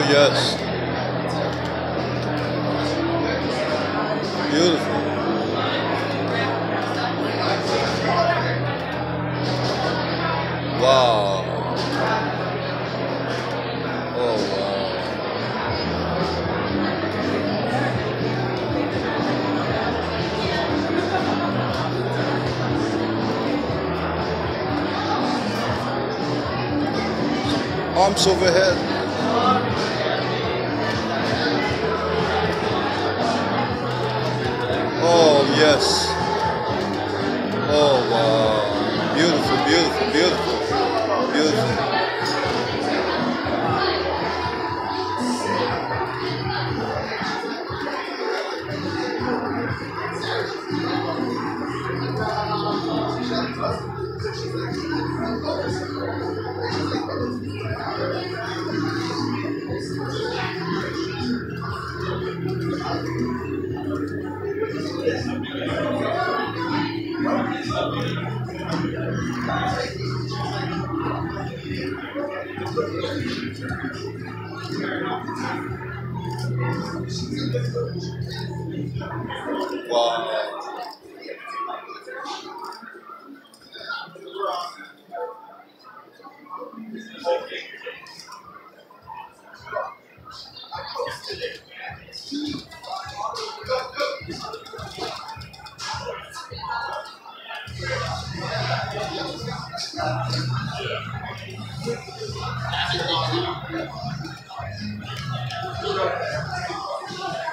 Oh, yes. Beautiful. Wow. Oh, wow. Arms overhead. Yes. Oh wow. Beautiful, beautiful, beautiful. Beautiful. Wow. Thank you.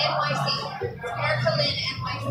N-Y-C. Erica Lynn NYC.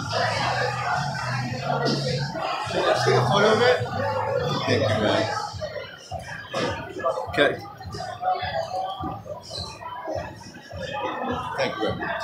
Take a photo of it. Thank you, man. Okay. Thank you very much.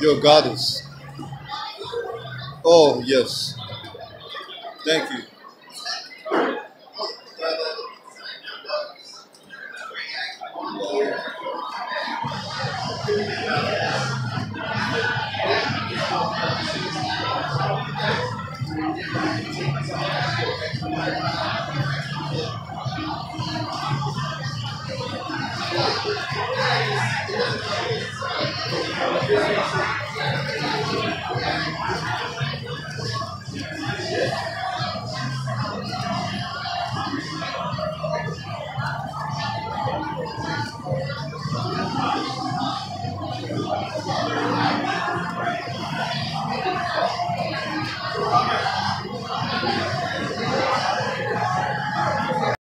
your goddess. Oh, yes. Thank you.